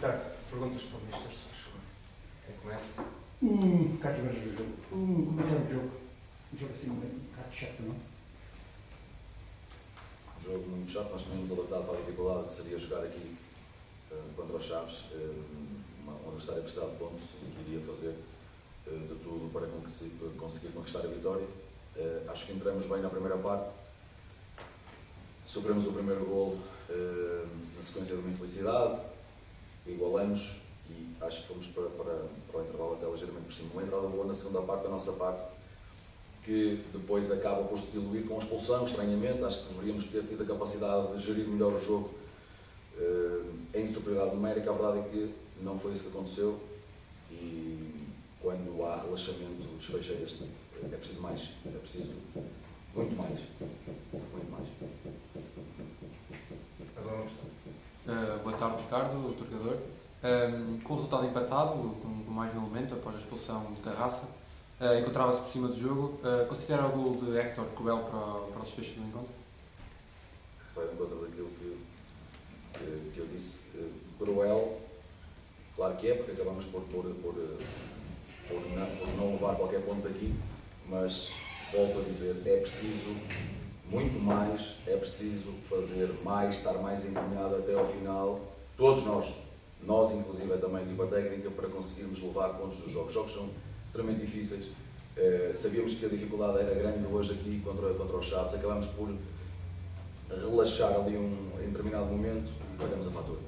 Perguntas para o Mister, se faz favor. Quem começa? Um, cá tivemos do jogo. Um comentário do jogo. Um jogo assim, um bocado chato, não? jogo muito chato, nós tínhamos alertado para a dificuldade que seria jogar aqui uh, contra os Chaves, uh, uma, um adversário a precisar de pontos e que iria fazer uh, de tudo para conseguir conquistar a vitória. acho que entramos bem na primeira parte, sofremos o primeiro gol na sequência de uma infelicidade, igualamos e acho que fomos para, para, para o intervalo até ligeiramente por cima. Uma entrada boa na segunda parte, da nossa parte, que depois acaba por se diluir com a expulsão, estranhamente. Acho que deveríamos ter tido a capacidade de gerir melhor o jogo uh, em superioridade numérica. A verdade é que não foi isso que aconteceu e quando há relaxamento, o desfecho é este. É preciso mais, é preciso muito mais. Muito mais. Mais alguma questão? Uh, boa tarde, Ricardo, o torcedor. Um, ehm, com o resultado empatado, com mais um elemento após a expulsão de Carraça, uh, encontrava-se por cima do jogo. Uh, considera o gol de Héctor cruel para, para os fechos do encontro? Vai em contra daquilo que, que, eu disse. Cruel, claro que é, porque acabamos por, por, por, por, não, por não levar qualquer ponto daqui, mas volto a dizer, é preciso muito mais, é preciso fazer mais, estar mais empenhado até ao final, todos nós, nós inclusive também equipa técnica, para conseguirmos levar pontos dos jogos. Os jogos são extremamente difíceis. Uh, sabíamos que a dificuldade era grande hoje aqui contra, contra os Chaves, acabamos por relaxar ali um, em determinado momento e pagamos a fatura.